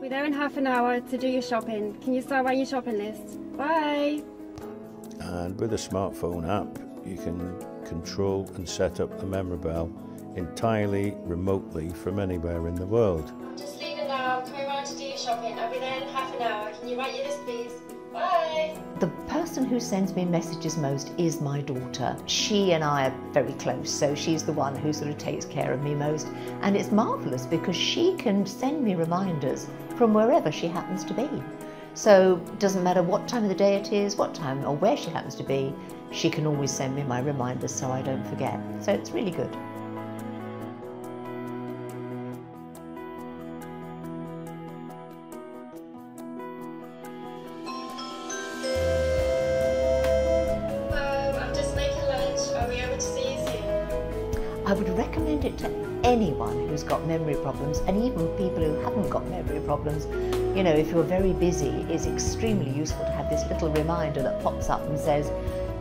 be there in half an hour to do your shopping. Can you start writing your shopping list? Bye. And with a smartphone app, you can control and set up the MemRabel entirely remotely from anywhere in the world. Just leave it now. Come round to do your shopping. I'll be there in half an hour. Can you write your list, please? Person who sends me messages most is my daughter. She and I are very close, so she's the one who sort of takes care of me most. And it's marvellous because she can send me reminders from wherever she happens to be. So it doesn't matter what time of the day it is, what time or where she happens to be, she can always send me my reminders so I don't forget. So it's really good. I would recommend it to anyone who's got memory problems and even people who haven't got memory problems. You know, if you're very busy, it's extremely useful to have this little reminder that pops up and says,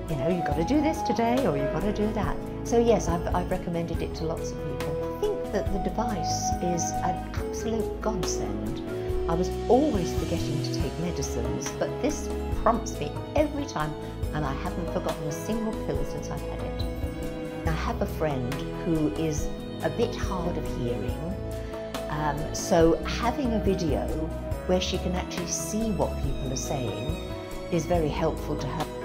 you know, you've got to do this today or you've got to do that. So yes, I've, I've recommended it to lots of people. I think that the device is an absolute godsend. I was always forgetting to take medicines, but this prompts me every time and I haven't forgotten a single pill since I've had it. I have a friend who is a bit hard of hearing, um, so having a video where she can actually see what people are saying is very helpful to her